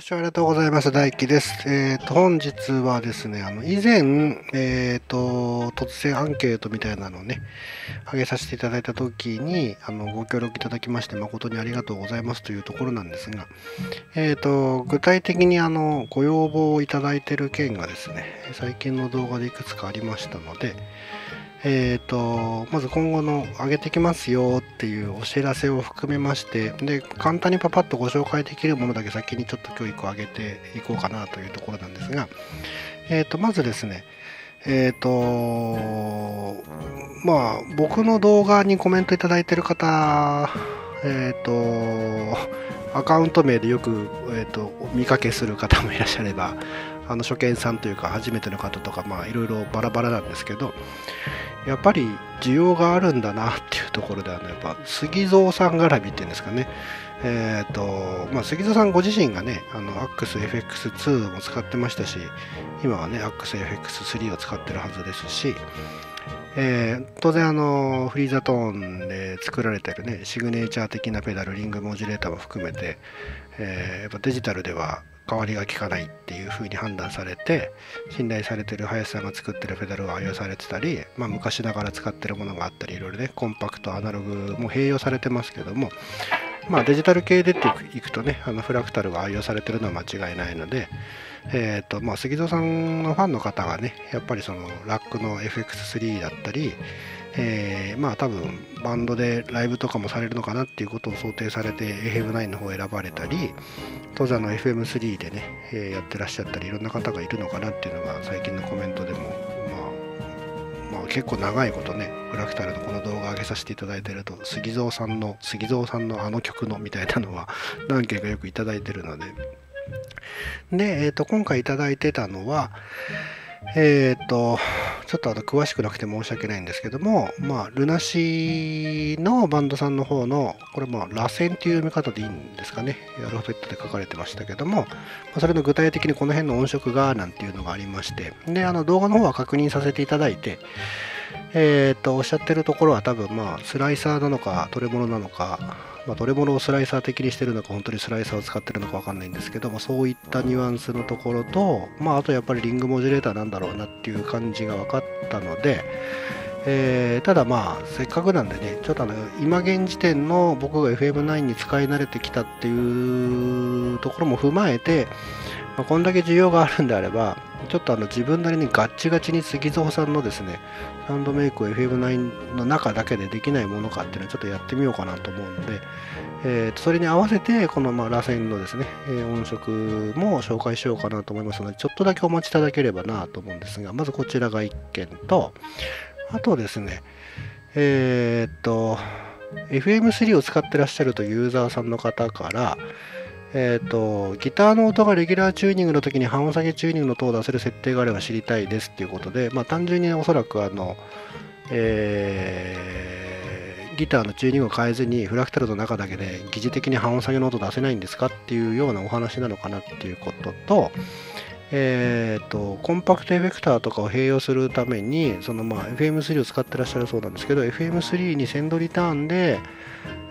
ご視聴ありがとうございます。大輝です。えっ、ー、と、本日はですね、あの、以前、えっ、ー、と、突然アンケートみたいなのをね、上げさせていただいた時に、あの、ご協力いただきまして、誠にありがとうございますというところなんですが、えっ、ー、と、具体的にあの、ご要望をいただいている件がですね、最近の動画でいくつかありましたので、えーと、まず今後の上げてきますよっていうお知らせを含めましてで簡単にパパッとご紹介できるものだけ先にちょっと今日1個上げていこうかなというところなんですが、えーと、まずですねえっ、ー、とまあ僕の動画にコメントいただいてる方えっ、ー、とアカウント名でよく、えーと見かけする方もいらっしゃればあの初見さんというか初めての方とかまあいろいろバラバラなんですけどやっぱり需要があるんだなっていうところではね、やっぱ杉蔵さん絡みっていうんですかね、えっ、ー、と、まあ、杉蔵さんご自身がね、あの、AXFX2 も使ってましたし、今はね、AXFX3 を使ってるはずですし、えー、当然あのフリーザトーンで作られてるねシグネチャー的なペダルリングモジュレーターも含めて、えー、やっぱデジタルでは代わりが利かないっていうふうに判断されて信頼されてる林さんが作ってるペダルが愛用されてたり、まあ、昔ながら使ってるものがあったりいろいろねコンパクトアナログも併用されてますけどもまあデジタル系でっていくとねあのフラクタルが愛用されてるのは間違いないのでえーとまあ、杉蔵さんのファンの方がねやっぱりそのラックの FX3 だったり、えー、まあ多分バンドでライブとかもされるのかなっていうことを想定されて FM9 の方を選ばれたり当時の FM3 でね、えー、やってらっしゃったりいろんな方がいるのかなっていうのが最近のコメントでも、結構長いことねフラクタルのこの動画上げさせていただいてると杉蔵さんの杉蔵さんのあの曲のみたいなのは 何件かよくいただいてるので。で、え、ー、と今回いただいてたのはえっ、ー、と、ちょっとあの詳しくなくて申し訳ないんですけども、まあ、ルナシーのバンドさんの方の、これまあ、螺旋っていう読み方でいいんですかね。アルファベットで書かれてましたけども、まあ、それの具体的にこの辺の音色がなんていうのがありまして、で、あの動画の方は確認させていただいて、えっ、ー、と、おっしゃってるところは多分まあ、スライサーなのか、トレモロなのか、まあ、どれものをスライサー的にしてるのか、本当にスライサーを使ってるのか分かんないんですけど、まあ、そういったニュアンスのところと、まあ、あとやっぱりリングモジュレーターなんだろうなっていう感じが分かったので、えー、ただまあ、せっかくなんでね、ちょっとあの、今現時点の僕が FM9 に使い慣れてきたっていうところも踏まえて、まあ、こんだけ需要があるんであれば、ちょっとあの自分なりにガッチガチに杉蔵さんのですね、サンドメイクを FM9 の中だけでできないものかっていうのをちょっとやってみようかなと思うので、えー、それに合わせて、このまあ螺旋のですね、え、音色も紹介しようかなと思いますので、ちょっとだけお待ちいただければなと思うんですが、まずこちらが1件と、あとですね、えっ、と、FM3 を使ってらっしゃるとユーザーさんの方から、えっ、ー、と、ギターの音がレギュラーチューニングの時に半音下げチューニングの音を出せる設定があれば知りたいですっていうことで、まあ単純におそらくあの、えー、ギターのチューニングを変えずにフラクタルの中だけで疑似的に半音下げの音出せないんですかっていうようなお話なのかなっていうことと、えーと、コンパクトエフェクターとかを併用するためにそのまあ FM3 を使ってらっしゃるそうなんですけど FM3 にセンドリターンで、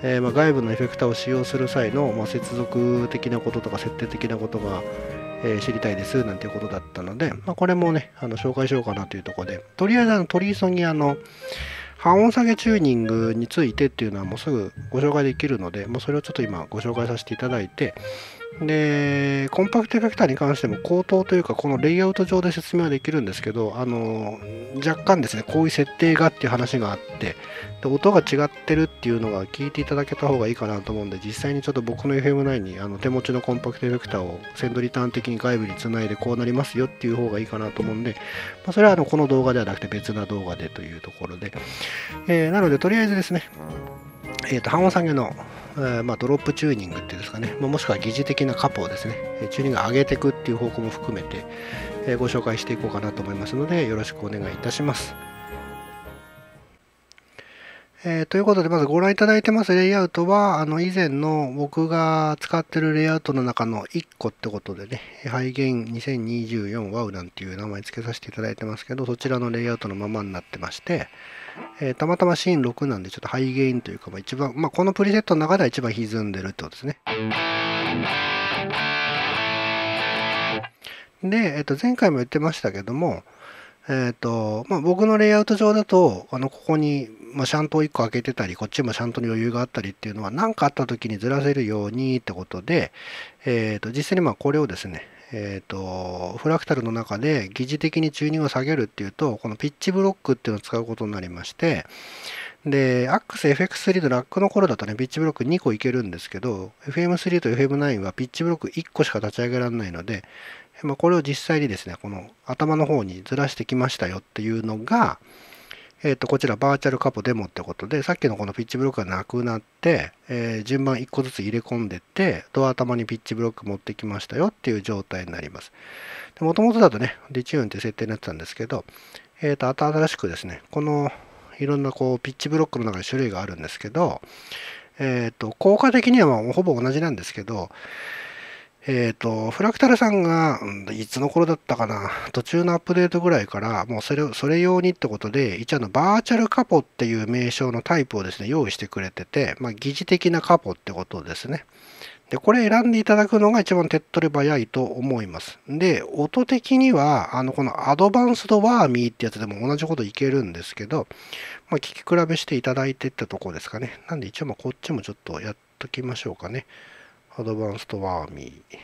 えー、まあ外部のエフェクターを使用する際の、まあ、接続的なこととか設定的なことが、えー、知りたいですなんていうことだったので、まあ、これもねあの紹介しようかなというとこで。とりあえずあの取り急ぎあの半音下げチューニングについてっていうのはもうすぐご紹介できるので、まあそれをちょっと今ご紹介させていただいて、で、コンパクトエフェクターに関しても口頭というか、このレイアウト上で説明はできるんですけど、あの、若干ですね、こういう設定がっていう話があって、で音が違ってるっていうのが聞いていただけた方がいいかなと思うんで、実際にちょっと僕の FM9 にあの手持ちのコンパクトエフェクターをセンドリターン的に外部につないでこうなりますよっていう方がいいかなと思うんで、まあ、それはあのこの動画ではなくて別な動画でというところで、えー、なのでとりあえずですね、えー、と半音下げのえまあ、ドロップチューニングっていうんですかね、まあ、もしくは疑似的なカポをですね、チューニング上げていくっていう方向も含めて、えご紹介していこうかなと思いますので、よろしくお願いいたします。えー、ということで、まずご覧いただいてますレイアウトは、あの以前の僕が使ってるレイアウトの中の1個ってことでね、ハイゲン2024ワウなんていう名前付けさせていただいてますけど、そちらのレイアウトのままになってまして、えー、たまたまシーン6なんでちょっとハイゲインというか、まあ、一番、まあ、このプリセットの中では一番歪んでるってことですね。で、えっと、前回も言ってましたけども、えっと、まあ、僕のレイアウト上だと、あの、ここに、まあ、シャントを1個開けてたり、こっちもシャントに余裕があったりっていうのは、何かあった時にずらせるようにってことで、えっと、実際にまあ、これをですね、えっ、と、フラクタルの中で疑似的にチューニングを下げるっていうと、このピッチブロックっていうのを使うことになりまして、で、AXE FX3 のラックの頃だとね、ピッチブロック2個いけるんですけど、FM3 と FM9 はピッチブロック1個しか立ち上げられないので、まあ、これを実際にですね、この頭の方にずらしてきましたよっていうのが、えっ、ー、と、こちらバーチャルカポデモってことで、さっきのこのピッチブロックがなくなって、えー、順番1個ずつ入れ込んでって、ど頭にピッチブロック持ってきましたよっていう状態になります。もともとだとね、ディチューンって設定になってたんですけど、えっ、ー、と、新しくですね、このいろんなこうピッチブロックの中に種類があるんですけど、えっ、と、効果的にはまほぼ同じなんですけど、えっ、ー、と、フラクタルさんが、いつの頃だったかな、途中のアップデートぐらいから、もうそれそれ用にってことで、一応あの、バーチャルカポっていう名称のタイプをですね、用意してくれてて、まあ、疑似的なカポってことですね。で、これ選んでいただくのが一番手っ取り早いと思います。で、音的には、あの、このアドバンスドワーミーってやつでも同じこといけるんですけど、まあ、聞き比べしていただいてってとこですかね。なんで一応まこっちもちょっとやっときましょうかね。アドバンストワーミー。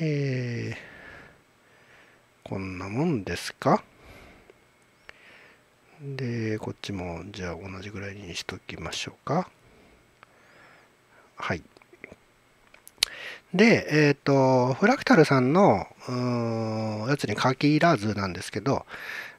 えー、こんなもんですか？で、こっちもじゃあ同じぐらいにしときましょうか。はい。で、えっ、ー、と、フラクタルさんのやつに限らずなんですけど、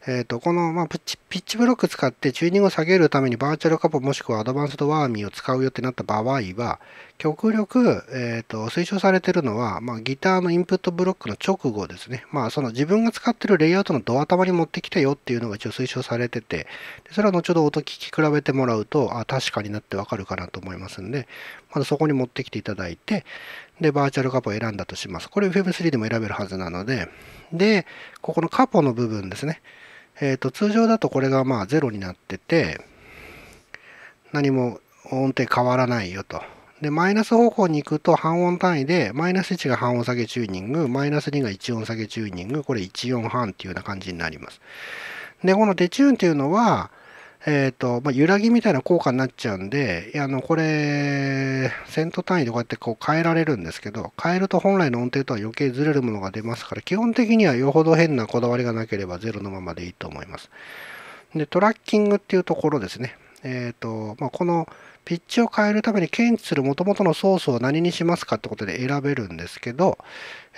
えーと、この、まあ、ピッチブロック使ってチューニングを下げるためにバーチャルカポもしくはアドバンスドワーミーを使うよってなった場合は、極力、えーと、推奨されてるのは、まあ、ギターのインプットブロックの直後ですね。まあ、その自分が使ってるレイアウトのドア頭に持ってきたよっていうのが一応推奨されててで、それは後ほど音聞き比べてもらうと、あ、確かになってわかるかなと思いますんで、まずそこに持ってきていただいて、で、バーチャルカポを選んだとします。これ FM3 でも選べるはずなので、で、ここのカポの部分ですね。えっ、ー、と、通常だとこれがまあ0になってて、何も音程変わらないよと。で、マイナス方向に行くと半音単位で、マイナス1が半音下げチューニング、マイナス2が1音下げチューニング、これ1音半っていうような感じになります。で、このデチューンっていうのは、えっ、ー、と、まあ、揺らぎみたいな効果になっちゃうんで、あの、これ、セント単位でこうやってこう変えられるんですけど、変えると本来の音程とは余計ずれるものが出ますから、基本的にはよほど変なこだわりがなければゼロのままでいいと思います。で、トラッキングっていうところですね。えっ、ー、と、まあ、この、ピッチを変えるために検知する元々のソースを何にしますかってことで選べるんですけど、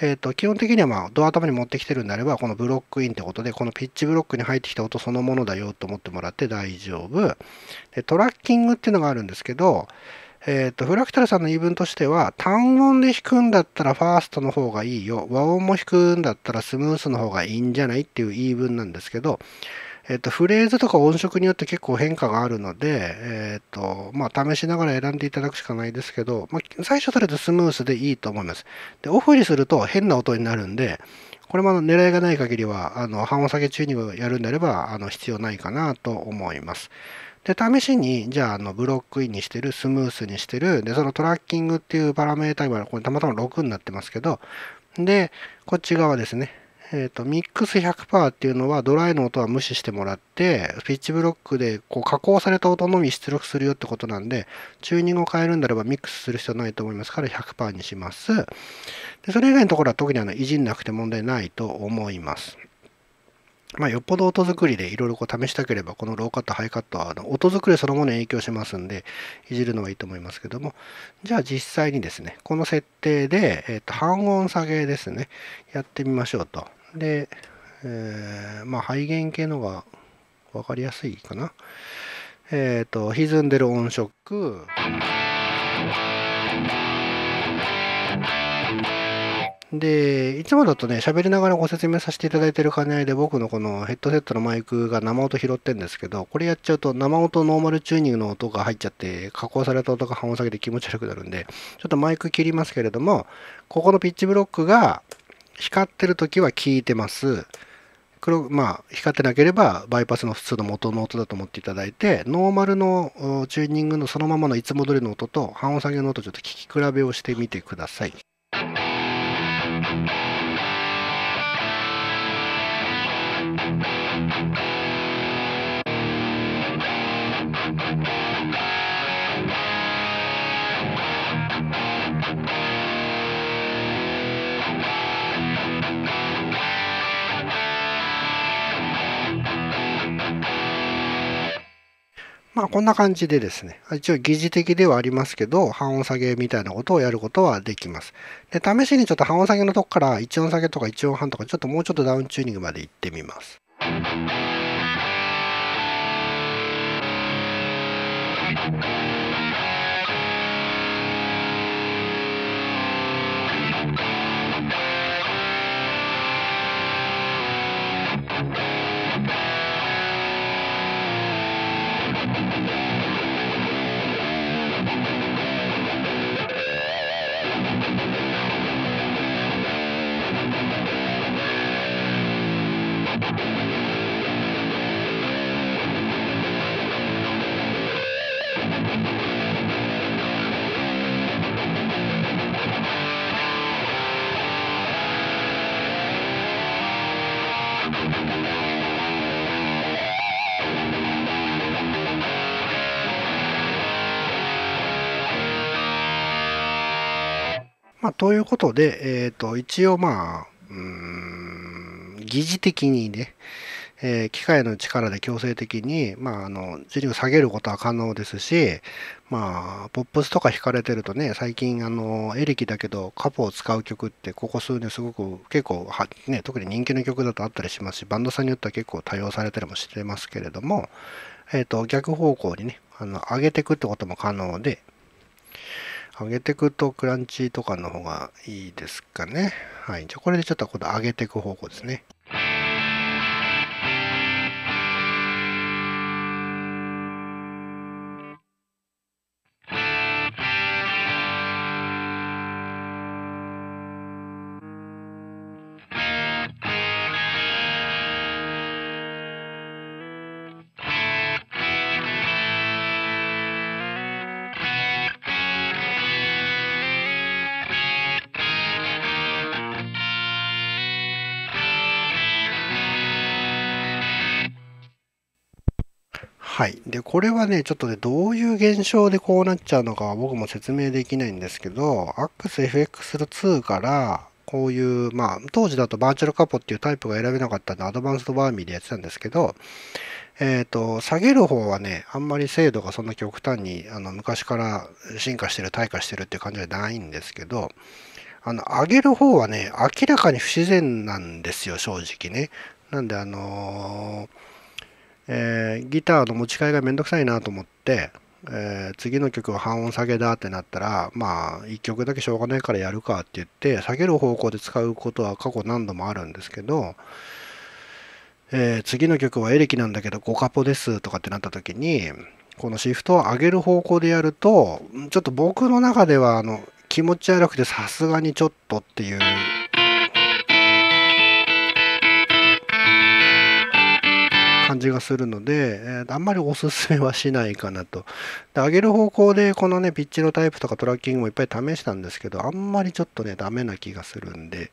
えっ、ー、と、基本的にはまあ、ドア頭に持ってきてるんであれば、このブロックインってことで、このピッチブロックに入ってきた音そのものだよと思ってもらって大丈夫。でトラッキングっていうのがあるんですけど、えっ、ー、と、フラクタルさんの言い分としては、単音で弾くんだったらファーストの方がいいよ。和音も弾くんだったらスムースの方がいいんじゃないっていう言い分なんですけど、えっと、フレーズとか音色によって結構変化があるので、えっと、まあ、試しながら選んでいただくしかないですけど、まあ、最初とりあえずスムースでいいと思います。で、オフにすると変な音になるんで、これも狙いがない限りは、あの、半音下げチューニングやるんであれば、あの、必要ないかなと思います。で、試しに、じゃあ、あの、ブロックインにしてる、スムースにしてる、で、そのトラッキングっていうパラメータが、これたまたま6になってますけど、で、こっち側ですね。えーと、ミックス100%っていうのはドライの音は無視してもらってピッチブロックでこう加工された音のみ出力するよってことなんでチューニングを変えるんであればミックスする必要ないと思いますから100%にします。でそれ以外のところは特にあのいじんなくて問題ないと思います。まあ、よっぽど音作りでいろいろ試したければ、このローカット、ハイカットは音作りそのものに影響しますんで、いじるのはいいと思いますけども、じゃあ実際にですね、この設定で、えっ、と半音下げですね、やってみましょうと。で、えー、まあ、ハイゲイン系のが分かりやすいかな。えっ、ー、と、歪んでる音色。で、いつもだとね、喋りながらご説明させていただいてる兼ね合いで僕のこのヘッドセットのマイクが生音拾ってんですけど、これやっちゃうと生音ノーマルチューニングの音が入っちゃって加工された音が半音下げて気持ち悪くなるんで、ちょっとマイク切りますけれども、ここのピッチブロックが光ってる時は聞いてます。黒、まあ、光ってなければ、バイパスの普通の元の音だと思っていただいて、ノーマルのチューニングのそのままのいつも通りの音と、半音下げの音、ちょっと聞き比べをしてみてください。まあこんな感じでですね、一応疑似的ではありますけど、半音下げみたいなことをやることはできます。で、試しにちょっと半音下げのとこから1音下げとか1音半とかちょっともうちょっとダウンチューニングまで行ってみます。まあ、ということで、えっ、ー、と、一応まあ、うん、疑似的にね、えー、機械の力で強制的に、まあ、あの、重力を下げることは可能ですし、まあ、ポップスとか弾かれてるとね、最近、あの、エレキだけど、カポを使う曲って、ここ数年すごく、結構は、ね、特に人気の曲だとあったりしますし、バンドさんによっては結構多用されたりもしてますけれども、えっ、ー、と、逆方向にね、あの、上げていくってことも可能で、上げていくとクランチとかの方がいいですかね。はい。じゃあこれでちょっと今度上げていく方向ですね。はい。で、これはね、ちょっとね、どういう現象でこうなっちゃうのかは僕も説明できないんですけど、AXFX2 から、こういう、まあ、当時だとバーチャルカポっていうタイプが選べなかったんで、アドバンストバーミーでやってたんですけど、えっ、ー、と、下げる方はね、あんまり精度がそんな極端に、あの、昔から進化してる、退化してるっていう感じじゃないんですけど、あの、上げる方はね、明らかに不自然なんですよ、正直ね。なんで、あのーえー、ギターの持ち替えがめんどくさいなと思って、えー、次の曲は半音下げだってなったら、まあ、1曲だけしょうがないからやるかって言って、下げる方向で使うことは過去何度もあるんですけど、えー、次の曲はエレキなんだけど5カポですとかってなった時に、このシフトを上げる方向でやると、ちょっと僕の中ではあの気持ち悪くてさすがにちょっとっていう感じがするので、えー、あんまりおすすめはしないかなと。で上げる方向でこのね、ピッチのタイプとかトラッキングもいっぱい試したんですけど、あんまりちょっとね、ダメな気がするんで、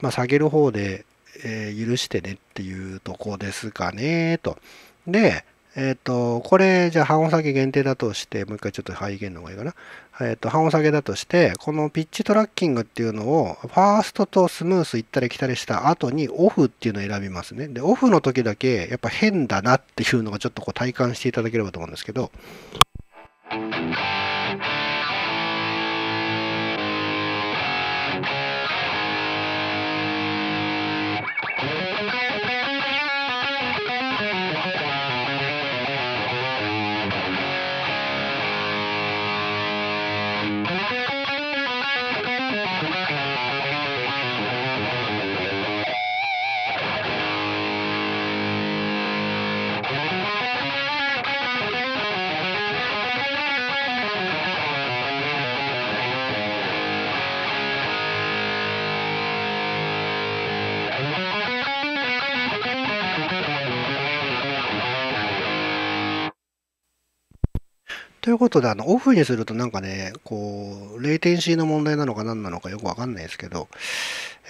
まあ、下げる方で、えー、許してねっていうとこですかね、と。で、えっ、ー、と、これ、じゃあ半音下げ限定だとして、もう一回ちょっと肺弦の方がいいかな。えっ、ー、と、半音下げだとして、このピッチトラッキングっていうのを、ファーストとスムース行ったり来たりした後にオフっていうのを選びますね。で、オフの時だけ、やっぱ変だなっていうのがちょっとこう体感していただければと思うんですけど、いうことで、あの、オフにするとなんかね、こう、レイテンシーの問題なのか何なのかよくわかんないですけど、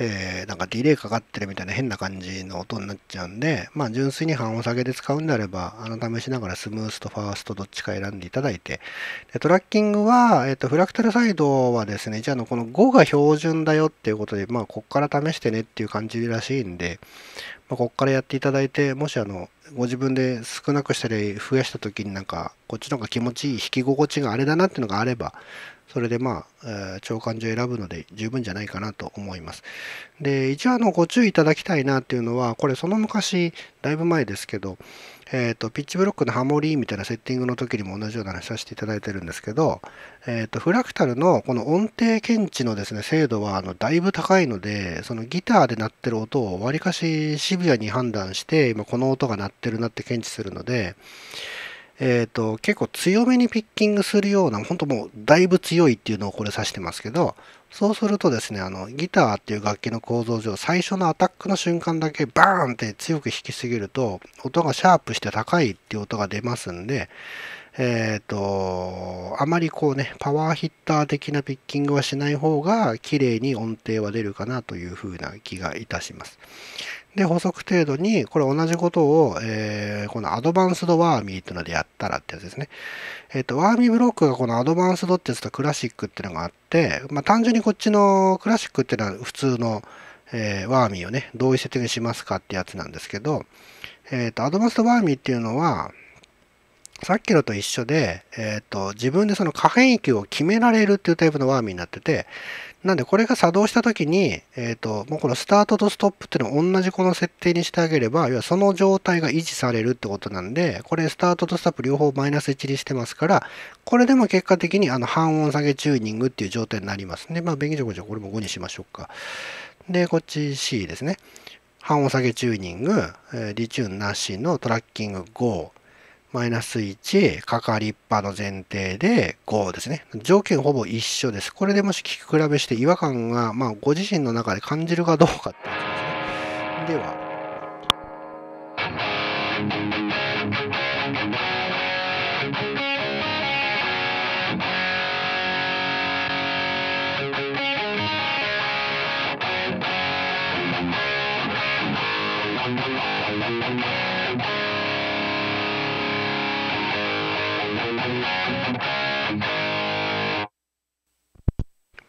えー、なんかディレイかかってるみたいな変な感じの音になっちゃうんで、まあ、純粋に半音下げで使うんであれば、あの、試しながらスムースとファーストどっちか選んでいただいて、でトラッキングは、えっ、ー、と、フラクタルサイドはですね、じゃあの、この5が標準だよっていうことで、まあ、こっから試してねっていう感じらしいんで、まあ、ここからやっていただいて、もしあの、ご自分で少なくしたり増やした時になんか、こっちの方が気持ちいい、引き心地があれだなっていうのがあれば、それでまあ、えー、長官上選ぶので十分じゃないかなと思います。で、一応あの、ご注意いただきたいなっていうのは、これその昔、だいぶ前ですけど、え、ー、と、ピッチブロックのハモリみたいなセッティングの時にも同じような話させていただいてるんですけど、えっ、ー、と、フラクタルのこの音程検知のですね、精度はあのだいぶ高いので、そのギターで鳴ってる音をわりかしシビアに判断して、今この音が鳴ってるなって検知するので、えっ、ー、と、結構強めにピッキングするような、本当もうだいぶ強いっていうのをこれ指してますけど、そうするとですね、あの、ギターっていう楽器の構造上、最初のアタックの瞬間だけバーンって強く弾きすぎると、音がシャープして高いっていう音が出ますんで、えっ、ー、と、あまりこうね、パワーヒッター的なピッキングはしない方が、綺麗に音程は出るかなというふうな気がいたします。で、補足程度に、これ同じことを、えー、このアドバンスドワーミーっていうのでやったらってやつですね。えっ、ー、と、ワーミーブロックがこのアドバンスドってやつとクラシックっていうのがあって、まあ単純にこっちのクラシックっていうのは普通の、えー、ワーミーをね、どういう設定にしますかってやつなんですけど、えっ、と、アドバンスドワーミーっていうのは、さっきのと一緒で、えっ、と、自分でその可変域を決められるっていうタイプのワーミーになってて、なんでこれが作動した時に、えっ、ー、と、もうこのスタートとストップっていうのを同じこの設定にしてあげれば、要はその状態が維持されるってことなんで、これスタートとストップ両方マイナス1にしてますから、これでも結果的にあの半音下げチューニングっていう状態になりますね。まあ、便宜上これも5にしましょうか。で、こっち C ですね。半音下げチューニング、えー、リチューンなしのトラッキング5、マイナス1、かかりっぱの前提で5ですね。条件ほぼ一緒です。これでもし聞き比べして違和感が、まあ、ご自身の中で感じるかどうかって話ですね。では。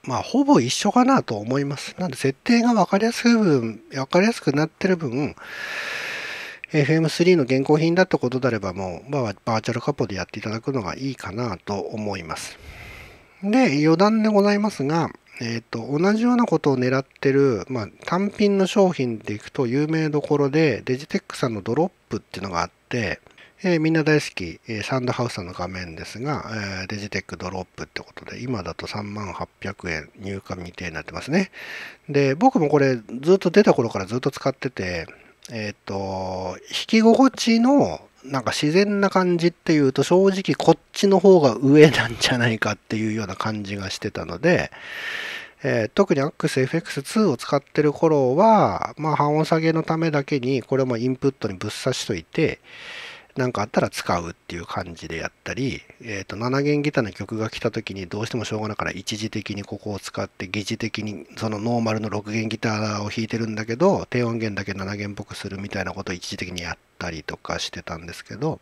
まあ、ほぼ一緒かなと思います。なんで、設定が分かりやすい分、分かりやすくなってる分、FM3 の現行品だってことであれば、もう、まあ、バーチャルカポでやっていただくのがいいかなと思います。で、余談でございますが、えっ、ー、と、同じようなことを狙ってる、まあ、単品の商品でいくと有名どころで、デジテックさんのドロップっていうのがあって、えー、みんな大好き、えー、サンドハウスさんの画面ですが、えー、デジテックドロップってことで、今だと3万800円入荷未定になってますね。で、僕もこれずっと出た頃からずっと使ってて、えっ、と、弾き心地のなんか自然な感じっていうと正直こっちの方が上なんじゃないかっていうような感じがしてたので、えー、特に AXFX2 を使ってる頃は、まあ半音下げのためだけにこれもインプットにぶっ刺しといて、何かあったら使うっていう感じでやったり、え、ー、と、7弦ギターの曲が来た時にどうしてもしょうがないから一時的にここを使って疑似的にそのノーマルの6弦ギターを弾いてるんだけど、低音源だけ7弦っぽくするみたいなことを一時的にやったりとかしてたんですけど、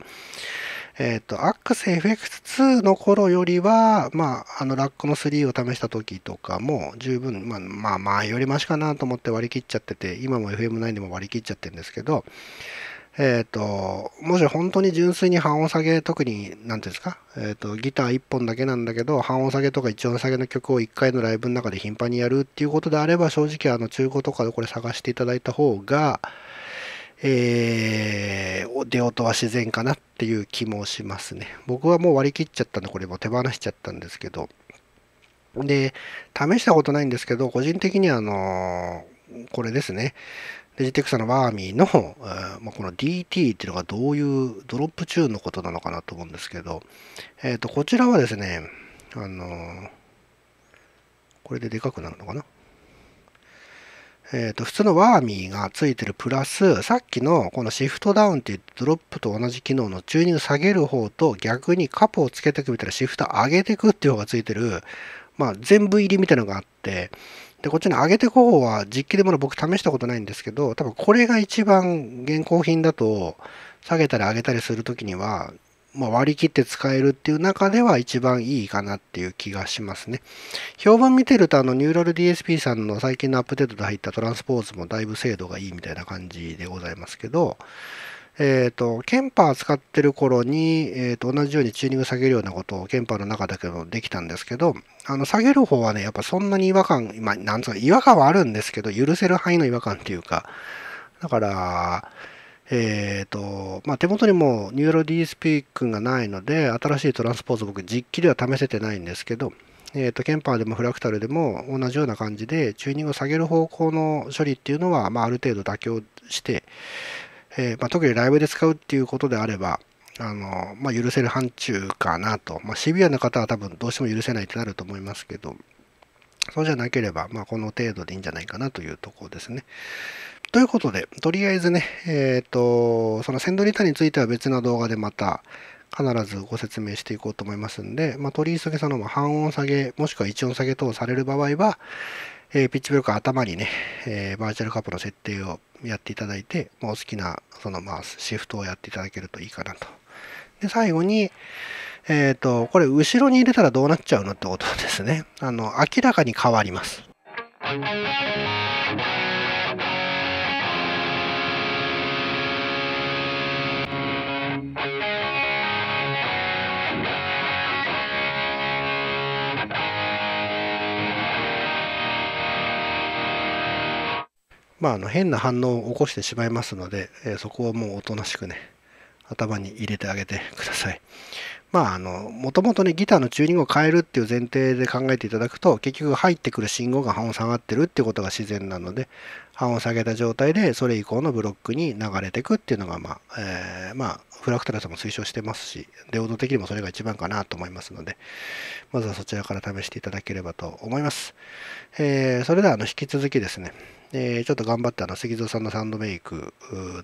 えっ、ー、と、AXFX2 の頃よりは、まあ、あの、ラックの3を試した時とかも十分、まあ、まあ、前よりマシかなと思って割り切っちゃってて、今も FM9 でも割り切っちゃってるんですけど、えっ、ー、と、もし本当に純粋に半音下げ、特に、なんていうんですか、えっ、ー、と、ギター1本だけなんだけど、半音下げとか1音下げの曲を1回のライブの中で頻繁にやるっていうことであれば、正直あの中古とかでこれ探していただいた方が、えー、出音は自然かなっていう気もしますね。僕はもう割り切っちゃったんで、これも手放しちゃったんですけど。で、試したことないんですけど、個人的にあのこれですね。デジテクサのワーミーの、えー、まあ、この DT っていうのがどういうドロップチューンのことなのかなと思うんですけど、えっ、ー、と、こちらはですね、あのー、これででかくなるのかな？えっ、と、普通のワーミーがついてるプラス、さっきのこのシフトダウンっていうドロップと同じ機能のチューニング下げる方と逆にカポをつけていくみたいなシフト上げていくっていう方がついてる、まあ、全部入りみたいなのがあって、で、こっちに上げていく方は実機でまだ僕試したことないんですけど、多分これが一番現行品だと下げたり上げたりするときには、まあ、割り切って使えるっていう中では一番いいかなっていう気がしますね。評判見てるとあのニューラル DSP さんの最近のアップデートで入ったトランスポーズもだいぶ精度がいいみたいな感じでございますけど、えっ、ー、と、ケンパー使ってる頃に、えっ、ー、と、同じようにチューニング下げるようなことをケンパーの中だけどできたんですけど、あの、下げる方はね、やっぱそんなに違和感、まあ、なんつうか、違和感はあるんですけど、許せる範囲の違和感っていうか、だから、えっ、ー、と、まあ、手元にもニューロ DSP 君がないので、新しいトランスポーズ僕実機では試せてないんですけど、えっ、ー、と、ケンパーでもフラクタルでも同じような感じで、チューニングを下げる方向の処理っていうのは、まあ、ある程度妥協して、えー、まあ、特にライブで使うっていうことであれば、あの、まあ、許せる範疇かなと。まあ、シビアな方は多分どうしても許せないってなると思いますけど、そうじゃなければ、まあ、この程度でいいんじゃないかなというところですね。ということで、とりあえずね、えっ、ー、と、そのセンドリタについては別の動画でまた必ずご説明していこうと思いますんで、まあ、取り急ぎその半音下げ、もしくは1音下げ等される場合は、えー、ピッチブロック頭にね、えー、バーチャルカップの設定をやっていただいて、まあ、お好きなそのまあシフトをやっていただけるといいかなと。で、最後に、えっ、ー、と、これ後ろに入れたらどうなっちゃうのってことですね。あの、明らかに変わります。まあ、あの変な反応を起こしてしまいますので、え、そこはもうおとなしくね、頭に入れてあげてください。まあ、あの、もともとね、ギターのチューニングを変えるっていう前提で考えていただくと、結局入ってくる信号が半音下がってるっていうことが自然なので、半音下げた状態で、それ以降のブロックに流れていくっていうのが、まあ、えー、まあ、フラクタルさも推奨してますし、デオド的にもそれが一番かなと思いますので、まずはそちらから試していただければと思います。えー、それでは、あの、引き続きですね、で、ちょっと頑張ってあの、杉蔵さんのサンドメイク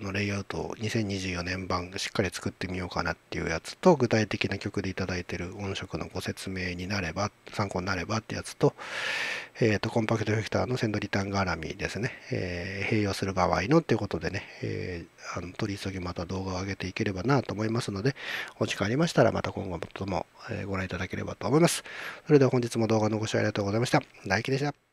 のレイアウトを2024年版しっかり作ってみようかなっていうやつと、具体的な曲でいただいてる音色のご説明になれば、参考になればってやつと、えっ、ー、と、コンパクトエフェクターのセンドリターン絡みですね、えー、併用する場合のっていうことでね、えー、あの取り急ぎまた動画を上げていければなと思いますので、お時間ありましたらまた今後ともご覧いただければと思います。それでは本日も動画のご視聴ありがとうございました。大輝でした。